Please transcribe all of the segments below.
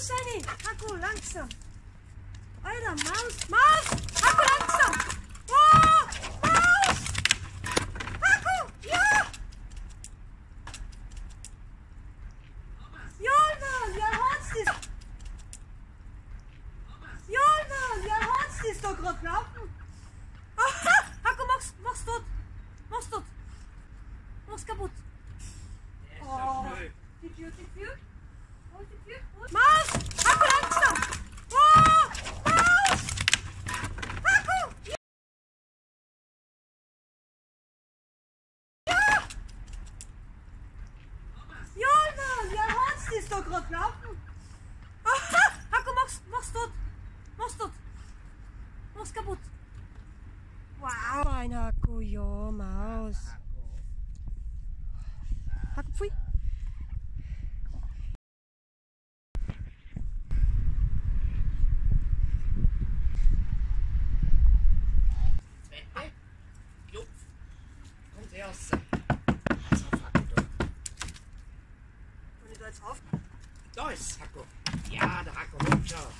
Maus, Annie. Haku, langsam. Euer Maus. Maus! Haku, langsam. your mouse. Hakpfui. Da ist Hacko. Ja, der Hacko, schau.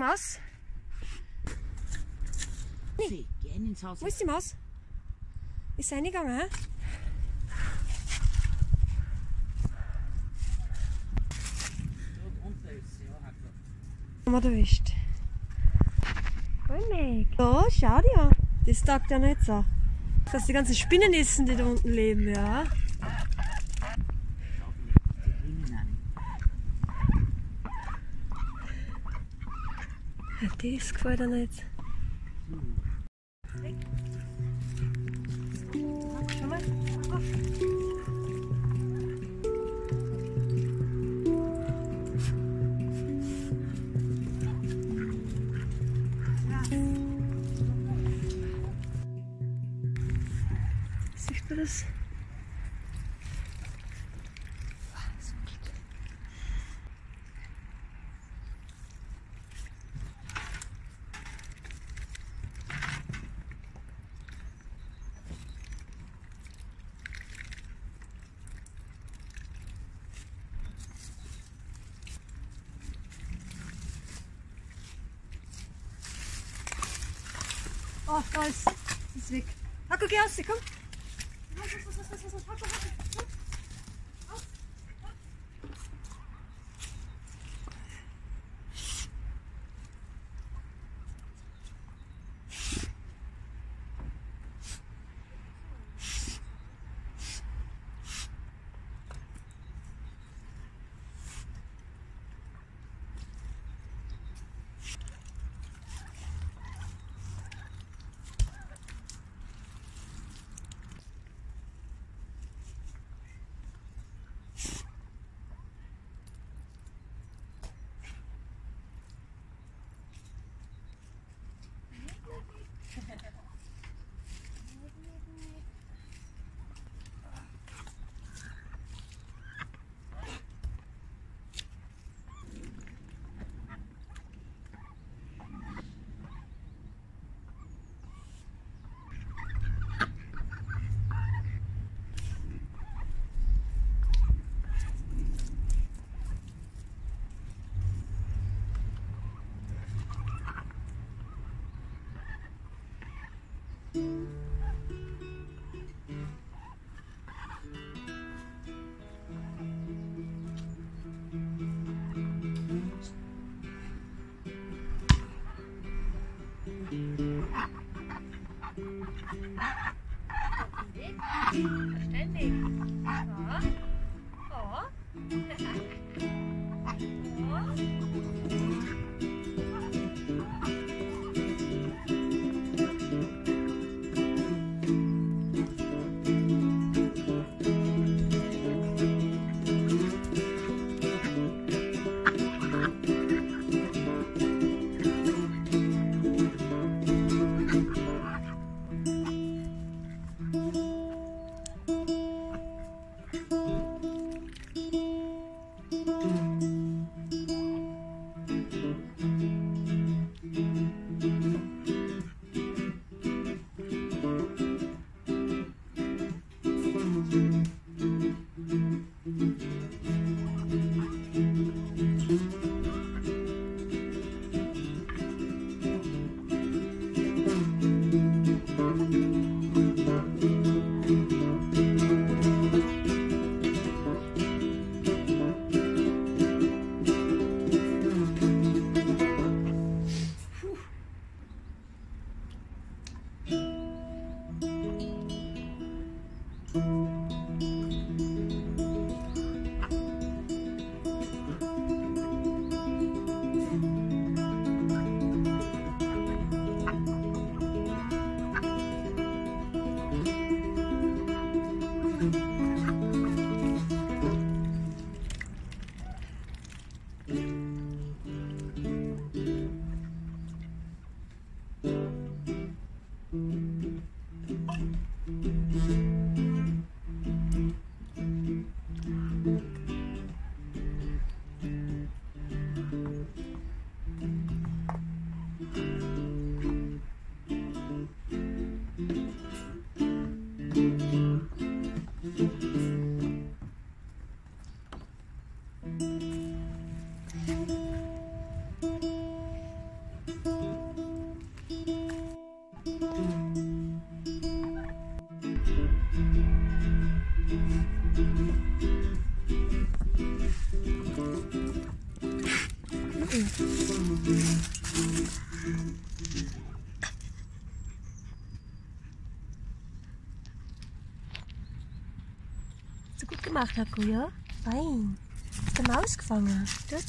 Maus. Haus. Wo ist die Maus? Ist sie reingegangen, hä? Haben wir erwischt. König. Ja, schau dir. Das taugt ja nicht so. Dass die ganzen Spinnen essen, die da unten leben, ja. Het is kwijt het. Zichtbaar is. Oh, da ist ist weg. Hacko, geh raus, komm. Verständig. Ja. Ja. Mm-hmm. Gemacht, Haku, ja? Fein. Hast du Maus gefangen? Du hast